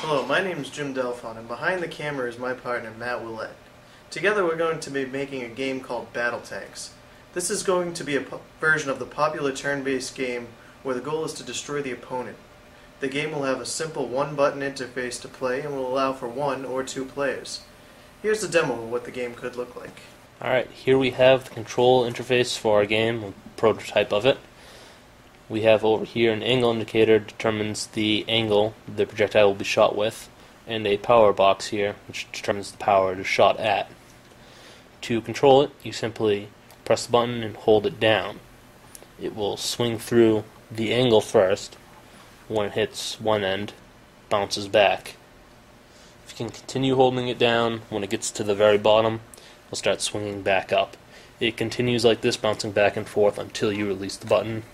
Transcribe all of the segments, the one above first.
Hello, my name is Jim Dalphond, and behind the camera is my partner, Matt Oullette. Together we're going to be making a game called Battle Tanks. This is going to be a version of the popular turn-based game where the goal is to destroy the opponent. The game will have a simple one-button interface to play and will allow for one or two players. Here's a demo of what the game could look like. Alright, here we have the control interface for our game, a prototype of it. We have over here an angle indicator determines the angle the projectile will be shot with, and a power box here which determines the power it is shot at. To control it, you simply press the button and hold it down. It will swing through the angle first. When it hits one end, bounces back. If you can continue holding it down, when it gets to the very bottom, it'll start swinging back up. It continues like this, bouncing back and forth until you release the button.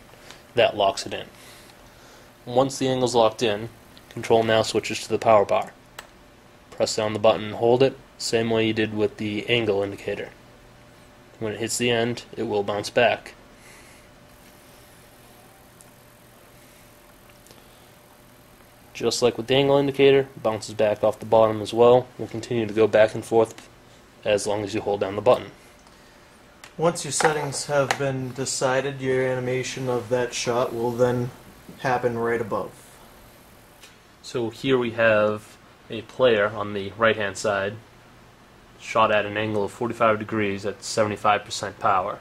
That locks it in. Once the angle's locked in, control now switches to the power bar. Press down the button and hold it, same way you did with the angle indicator. When it hits the end, it will bounce back. Just like with the angle indicator, bounces back off the bottom as well. Will continue to go back and forth as long as you hold down the button. Once your settings have been decided, your animation of that shot will then happen right above. So here we have a player on the right hand side, shot at an angle of 45 degrees at 75% power.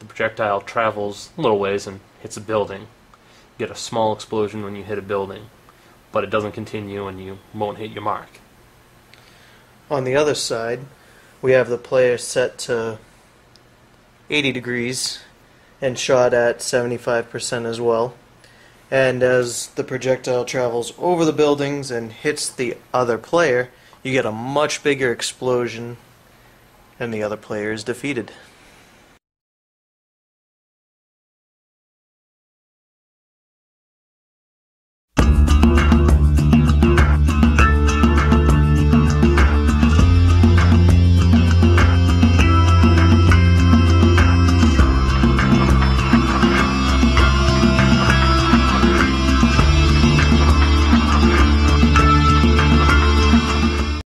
The projectile travels a little ways and hits a building. You get a small explosion when you hit a building, but it doesn't continue and you won't hit your mark. On the other side, we have the player set to 80 degrees and shot at 75% as well. And as the projectile travels over the buildings and hits the other player, you get a much bigger explosion, and the other player is defeated.